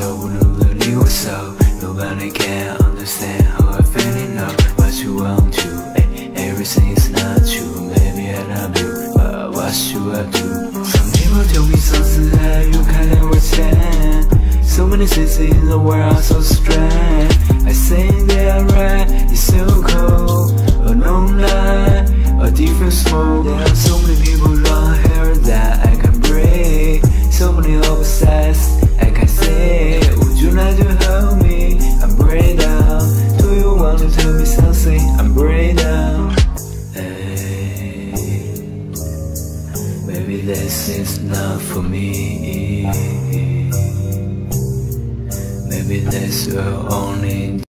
don't really was so Nobody can understand how I feeling now What you want to, eh, everything is not true. Maybe I love you, but what should I do? Some people tell me something that you can't understand. So many things in the world are so strange. I think they are right, it's so cold. A long night, a different smoke. There are so many people around here that I can breathe So many obsessed, I can say Maybe this is not for me. Maybe this will only